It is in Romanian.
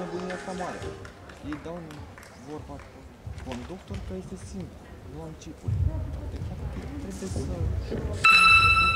nebunia asta mare. Ei dau în vorba conductor că este simplu, nu am chipuri. Deci, De fapt, trebuie să-